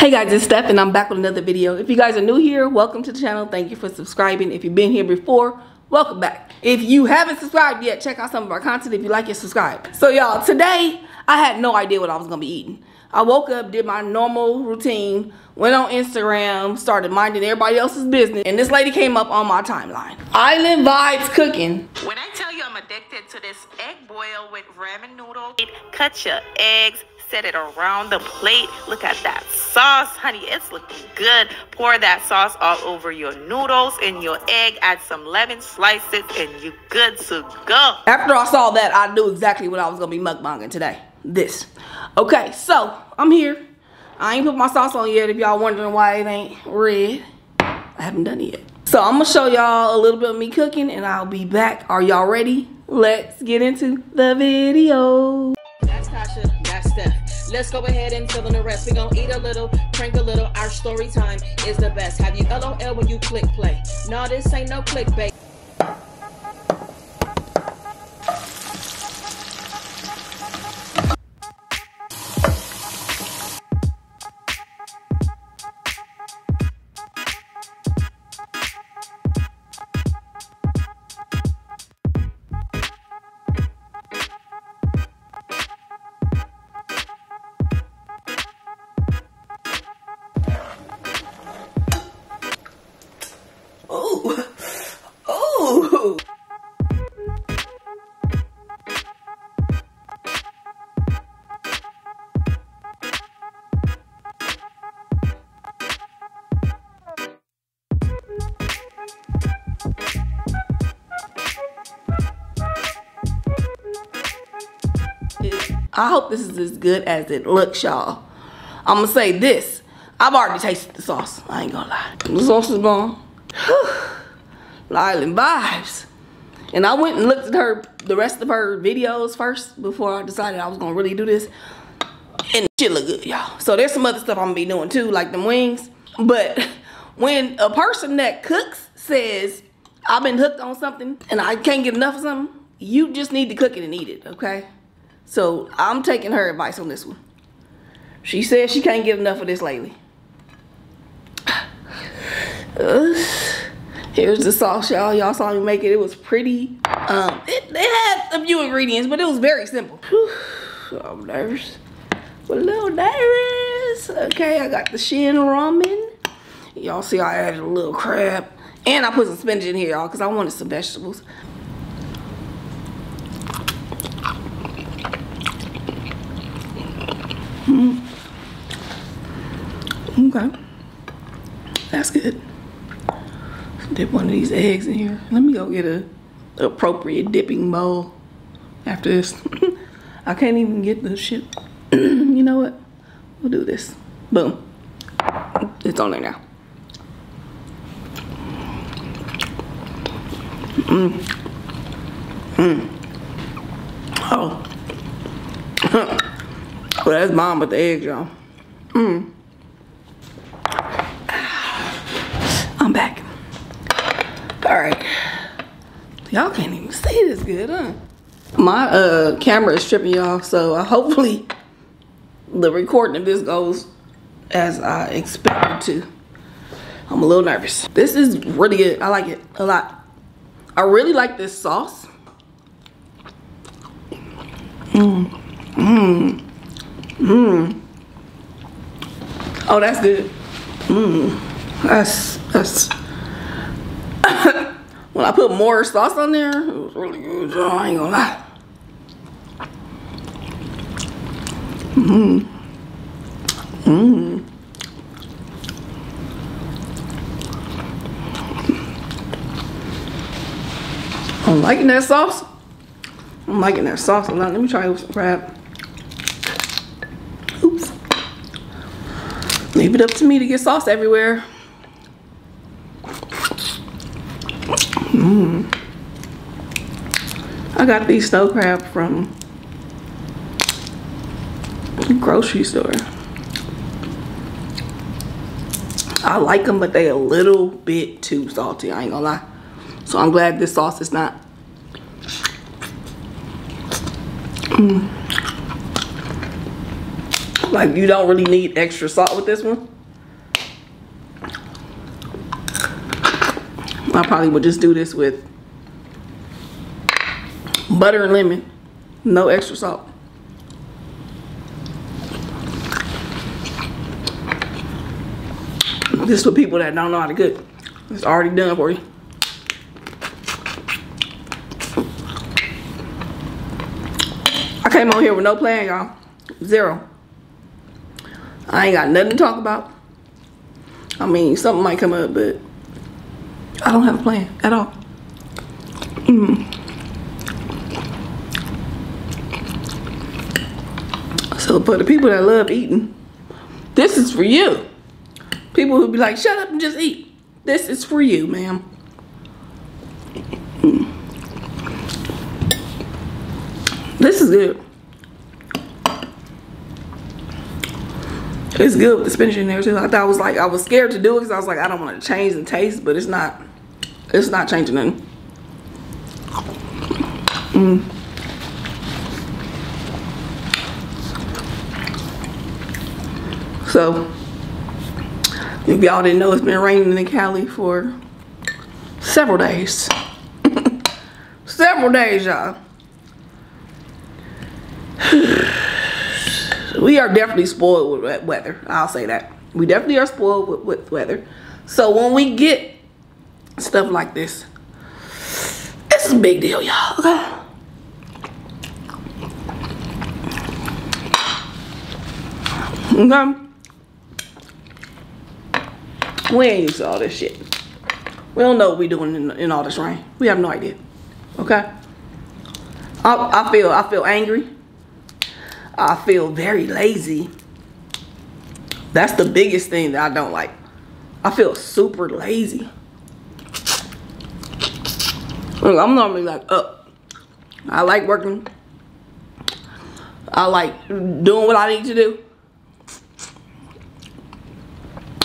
Hey guys, it's Steph and I'm back with another video. If you guys are new here, welcome to the channel. Thank you for subscribing. If you've been here before, welcome back. If you haven't subscribed yet, check out some of our content. If you like it, subscribe. So y'all, today, I had no idea what I was gonna be eating. I woke up, did my normal routine, went on Instagram, started minding everybody else's business, and this lady came up on my timeline. Island Vibes Cooking. When I tell you I'm addicted to this egg boil with ramen noodles, cut your eggs, set it around the plate. Look at that sauce, honey. It's looking good. Pour that sauce all over your noodles and your egg. Add some lemon slices and you're good to go. After I saw that, I knew exactly what I was gonna be mukbanging today. This. Okay, so I'm here. I ain't put my sauce on yet if y'all wondering why it ain't red. I haven't done it yet. So I'm gonna show y'all a little bit of me cooking and I'll be back. Are y'all ready? Let's get into the video. That's Tasha, that's Steph. Let's go ahead and fill in the rest. we gonna eat a little, drink a little. Our story time is the best. Have you LOL when you click play? No, this ain't no clickbait. I hope this is as good as it looks, y'all. I'm gonna say this. I've already tasted the sauce. I ain't gonna lie. The sauce is gone. Island vibes. And I went and looked at her, the rest of her videos first before I decided I was gonna really do this. And shit look good, y'all. So there's some other stuff I'm gonna be doing too, like them wings. But when a person that cooks says, I've been hooked on something and I can't get enough of something, you just need to cook it and eat it, okay? So I'm taking her advice on this one. She says she can't get enough of this lately. here's the sauce, y'all. Y'all saw me make it. It was pretty. Um, it, it had a few ingredients, but it was very simple. Whew, I'm nervous. A little nervous. Okay, I got the shin ramen. Y'all see I added a little crab. And I put some spinach in here, y'all, because I wanted some vegetables. Mm. Okay. That's good. Of these eggs in here. Let me go get a appropriate dipping bowl after this. I can't even get the shit. you know what? We'll do this. Boom. It's on there now. Mm. Mm. Oh. well, that's mom with the eggs, y'all. Mm. I'm back. All right. Y'all can't even see this good, huh? My uh, camera is tripping, y'all, so hopefully the recording of this goes as I expected to. I'm a little nervous. This is really good. I like it a lot. I really like this sauce. Mmm. Mmm. Mmm. Oh, that's good. Mmm. That's, that's. When I put more sauce on there, it was really good, y'all. I ain't gonna lie. Mmm. Mmm. I'm liking that sauce. I'm liking that sauce a lot. Let me try some crab. Oops. Leave it up to me to get sauce everywhere. Mmm. I got these snow crab from grocery store. I like them, but they a little bit too salty. I ain't gonna lie. So I'm glad this sauce is not. Mm. Like you don't really need extra salt with this one. I probably would just do this with butter and lemon. No extra salt. This for people that don't know how to cook. It's already done for you. I came on here with no plan, y'all. Zero. I ain't got nothing to talk about. I mean, something might come up, but I don't have a plan at all. Mm. So for the people that love eating, this is for you. People who be like, shut up and just eat. This is for you, ma'am. Mm. This is good. It's good with the spinach in there too. I thought I was like, I was scared to do it because I was like, I don't want to change the taste, but it's not, it's not changing nothing. Mm. So, if y'all didn't know, it's been raining in Cali for several days. several days, y'all. we are definitely spoiled with weather. I'll say that. We definitely are spoiled with, with weather. So when we get stuff like this, it's a big deal, y'all. Okay. Okay. We ain't used to all this shit. We don't know what we're doing in, in all this rain. We have no idea. Okay. I, I feel I feel angry. I feel very lazy. That's the biggest thing that I don't like. I feel super lazy. I'm normally like up. I like working. I like doing what I need to do.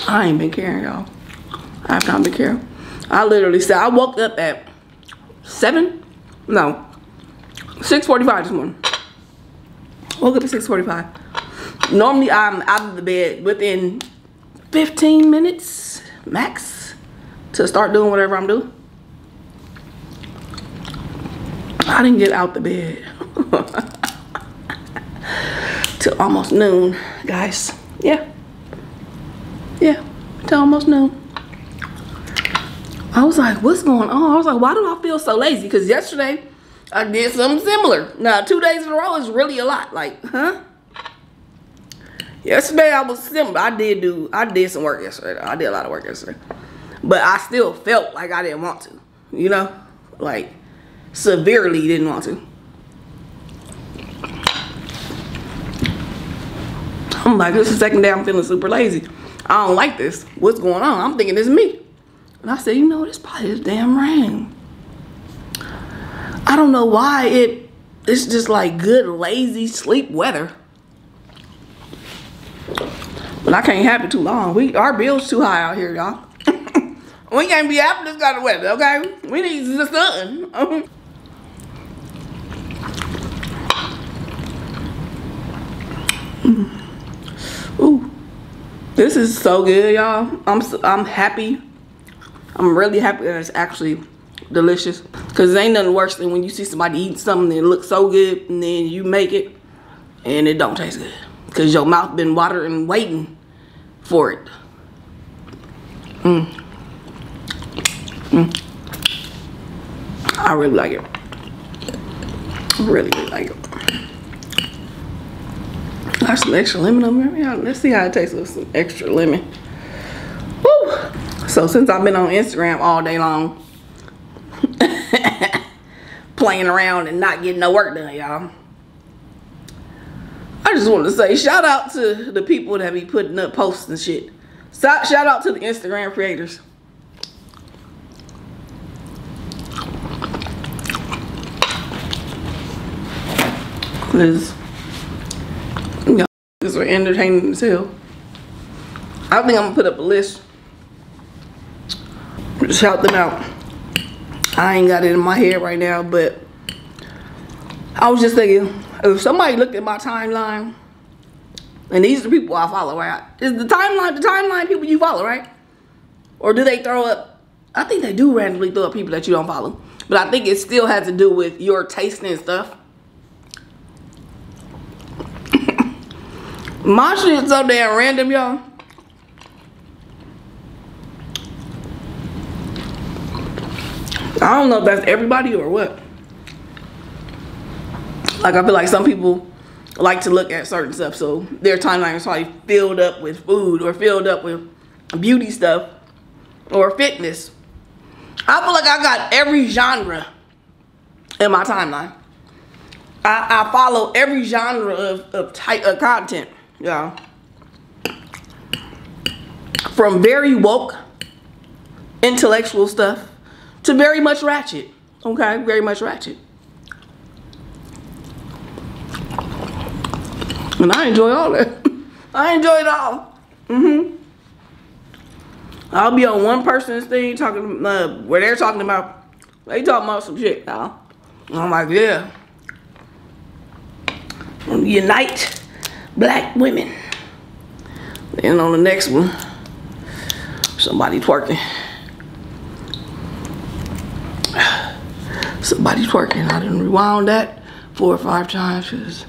I ain't been caring, y'all. I have not been caring. I literally said I woke up at seven, no, six forty-five this morning. Woke up at 6.45. Normally, I'm out of the bed within 15 minutes max to start doing whatever I'm doing. I didn't get out the bed till almost noon, guys. Yeah. Yeah, till almost noon. I was like, what's going on? I was like, why do I feel so lazy? Because yesterday, I did something similar. Now, two days in a row is really a lot. Like, huh? Yesterday I was similar. I did do, I did some work yesterday. I did a lot of work yesterday. But I still felt like I didn't want to. You know? Like, severely didn't want to. I'm like, this is the second day I'm feeling super lazy. I don't like this. What's going on? I'm thinking it's me. And I said, you know, this probably is damn rain. I don't know why it it's just like good lazy sleep weather. But I can't have it too long. We our bills too high out here, y'all. we can't be having this kind of weather, okay? We need the this is so good, y'all. I'm I'm happy. I'm really happy that it's actually delicious. Cause it ain't nothing worse than when you see somebody eating something that looks so good and then you make it and it don't taste good. Cause your mouth been watering waiting for it. Mm. Mm. I really like it. Really, really like it. Got some extra lemon on there. Let's see how it tastes with some extra lemon. Woo! So since I've been on Instagram all day long, playing around and not getting no work done, y'all. I just want to say shout out to the people that be putting up posts and shit. Shout out to the Instagram creators. Cause are entertaining as hell. I think I'm gonna put up a list. Shout them out. I ain't got it in my head right now, but I was just thinking, if somebody looked at my timeline And these are the people I follow, right? Is the timeline the timeline people you follow, right? Or do they throw up? I think they do randomly throw up people that you don't follow. But I think it still has to do with your taste and stuff. My shit's so damn random, y'all. I don't know if that's everybody or what. Like I feel like some people like to look at certain stuff, so their timeline is probably filled up with food or filled up with beauty stuff or fitness. I feel like I got every genre in my timeline. I, I follow every genre of, of type of content, yeah. From very woke, intellectual stuff to very much ratchet. Okay, very much ratchet. And I enjoy all that. I enjoy it all. Mm-hmm. I'll be on one person's thing talking uh, where they're talking about they talking about some shit, y'all. I'm like, yeah. Unite black women. Then on the next one, somebody twerking. Somebody twerking. I didn't rewind that four or five times because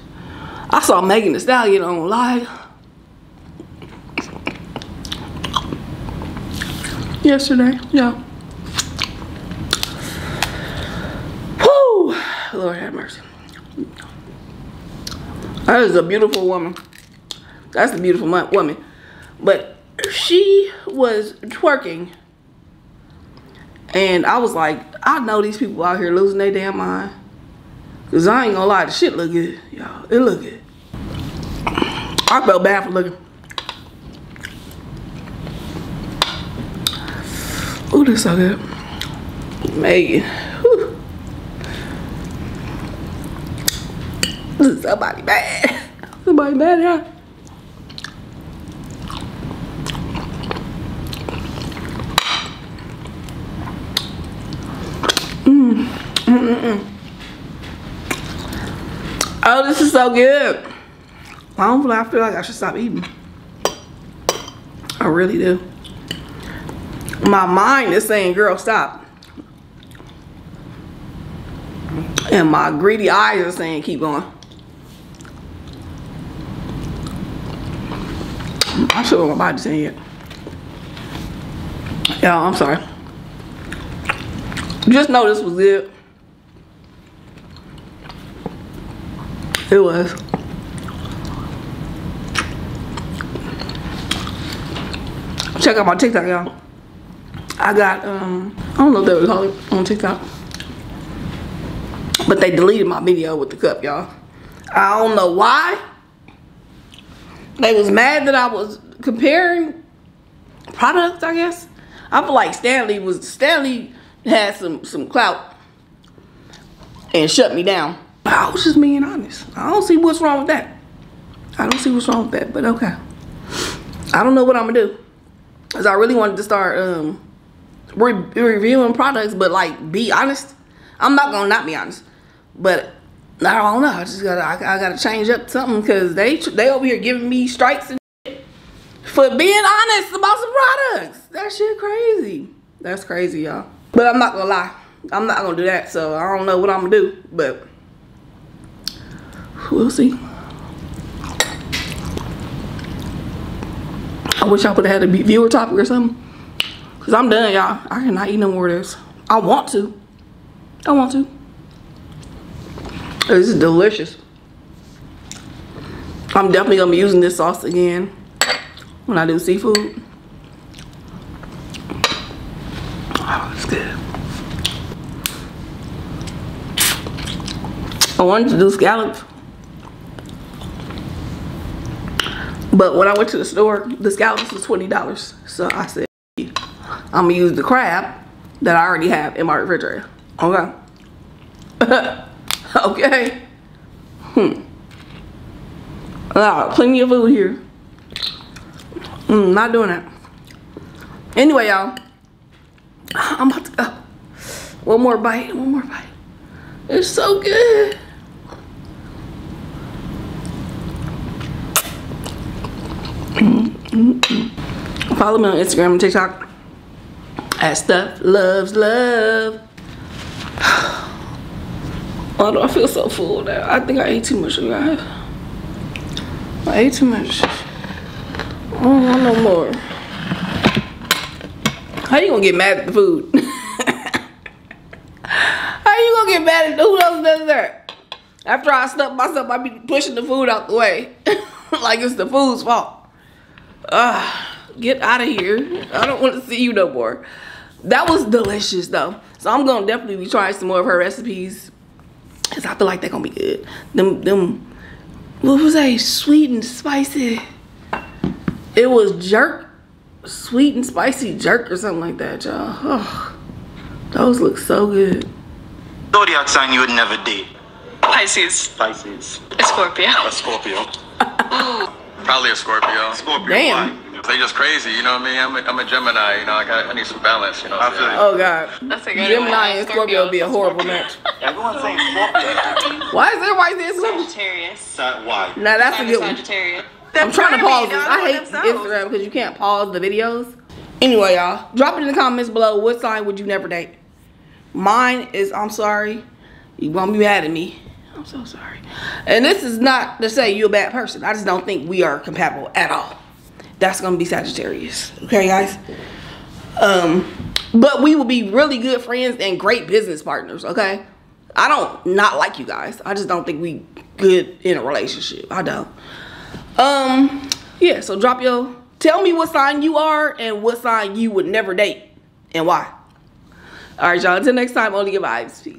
I saw Megan Thee Stallion on live. Yesterday, yeah. Whoo! Lord have mercy. That is a beautiful woman. That's a beautiful woman. But she was twerking. And I was like, I know these people out here losing their damn mind. Cause I ain't gonna lie, the shit look good, y'all. It look good. I felt bad for looking. Ooh, this so good. Megan. Whew. Somebody bad. Somebody bad, huh? Mm. Mm -mm oh, this is so good. I don't I feel like I should stop eating. I really do. My mind is saying, girl, stop. And my greedy eyes are saying, keep going. I should what my body's saying it. Yeah, I'm sorry. Just know this was it. It was. Check out my TikTok, y'all. I got, um, I don't know if they was calling on TikTok. But they deleted my video with the cup, y'all. I don't know why. They was mad that I was comparing products, I guess. I feel like Stanley was, Stanley had some, some clout and shut me down. I was just being honest. I don't see what's wrong with that. I don't see what's wrong with that, but okay. I don't know what I'm gonna do. Cause I really wanted to start um, re reviewing products, but like be honest. I'm not gonna not be honest, but I don't know. I just gotta I, I gotta change up something because they they over here giving me strikes and for being honest about some products. That shit crazy. That's crazy, y'all. But I'm not gonna lie. I'm not gonna do that. So I don't know what I'm gonna do, but we'll see. I wish I would have had a viewer topic or something. Cause I'm done, y'all. I cannot eat no more of this. I want to. I want to. This is delicious. I'm definitely gonna be using this sauce again when I do seafood. Oh, it's good. I wanted to do scallops. But when I went to the store, the scallops was $20. So I said, I'm gonna use the crab that I already have in my refrigerator. Okay. okay. Hmm. Ah, plenty of food here. Mm, not doing that. Anyway, y'all. I'm about to go. One more bite. One more bite. It's so good. Follow me on Instagram and TikTok at Steph Loves Love. Why do I feel so full now? I think I ate too much, guys. I ate too much. I don't want no more. How you gonna get mad at the food? How you gonna get mad at who else does that? After I stuff myself, I be pushing the food out the way. like it's the food's fault. Ugh, get out of here. I don't want to see you no more. That was delicious though. So I'm gonna definitely be trying some more of her recipes. Cause I feel like they're gonna be good. Them them what was that? Sweet and spicy. It was jerk. Sweet and spicy jerk or something like that, y'all. Oh, those look so good. Zodiac sign you would never date. Pisces. Pisces. A Scorpio. A Scorpio. Probably a Scorpio. Scorpio. Damn. Why? They just crazy, you know what I mean? I'm a, I'm a Gemini, you know, I got I need some balance, you know. I feel you. Oh god. That's a good Gemini one. and Scorpio would be a horrible match. Everyone's saying Scorpio. Why is everybody saying Scorpio? Sagittarius. Why? Now that's a good one. Sagittarius. I'm trying to pause this. I hate Instagram because you can't pause the videos. Anyway, y'all, drop it in the comments below. What sign would you never date? Mine is I'm sorry. You won't be mad at me. I'm so sorry. And this is not to say you're a bad person. I just don't think we are compatible at all. That's gonna be Sagittarius. Okay, guys. Um, but we will be really good friends and great business partners. Okay. I don't not like you guys. I just don't think we good in a relationship. I don't. Um, yeah, so drop your tell me what sign you are and what sign you would never date and why. All right, y'all. Until next time, only good vibes. Peace.